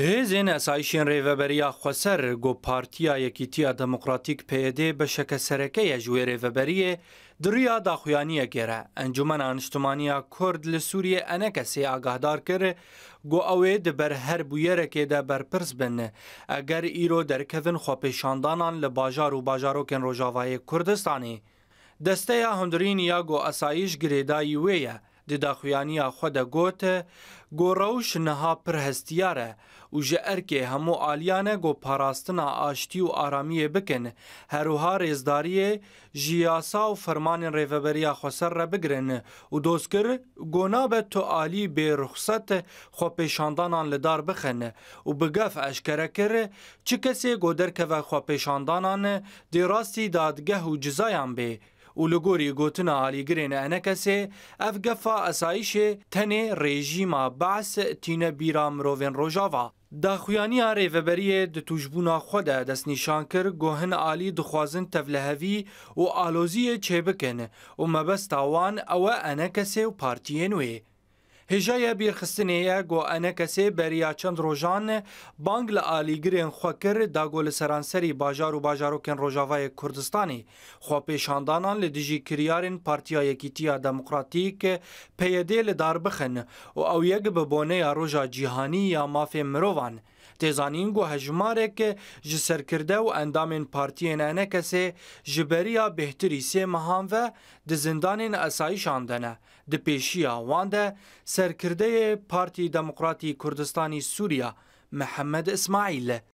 هێزێن ئەسایشێن ڕێڤەبەریا خۆسەر گۆ پارتیا یەکیتیە دموکراتیک پێدێ بە شەکەسەرەکەیە ژێ ڕێڤەبەریە دریا داخوایانیە گێرە ئەنجومەنا نیشتمانیا کورد لە سووریە ئەنە کەسێ ئاگادار کرد گۆ ئەوێ دەبەر هەر بویەرەکێدا بەرپرس بن ئەگەر ئیرۆ دەرکەون خۆپێشاندانان لە باژار و باژارۆکن ڕۆژاوایە کوردستانی دەستەیە هەندرین یا گۆ ئەسایش گرێدایی وێیە د داخویانیا خو د ګوت ګوروش نه پر هستیاره او جر کې همو عالیانه ګو پاراستنا آشتی او آرامی بکن هر وها رزداری جیاسا او فرمان ریوبریا خو سر را بگرن او دوسکر ګوناب تو عالی به رخصت خو پېښاندانان لدار بخن او بګف اشکره کړ چې کسې ګودر کې خو پېښاندانان د راستي دادګه او جزایان به û li gorî gotina alîgirên enekesê ev gefa esayîşê tenê rejîma behs tîne bîra mirovên rojava. Daxuyaniya rêveberiyê di tûjbûna xwe de destnîşan kir gohin alî dixwazin tevlehevî û aloziyê çêbikin û mebesta wan ew e enekesê û partiyên wê. هێژایە بیرخستنەیە گۆ ئەنە کەسێ بەریا چەند ڕۆژان بانگ لە ئالیگرێن خۆکرد داگۆ لە سەرانسەری باژار و باژارۆکن ڕۆژاوای کوردستانی خۆپێشاندانان لە دژی کریارن پارتیایەکیتییا دەموکراتیک پەیەدێ لە داربخن و ئەو یەک ببوونەیە ڕۆژە جیهانی یا مافێ مرۆڤان. تیزانین گو هجمارک جی سرکرده و اندامین پارتیین انکسی جبریا بهتری سی مهان و دی زندانین اسایی شاندنه دی پیشی آوان ده سرکرده پارتی دموکراتی کردستانی سوریا محمد اسماعیل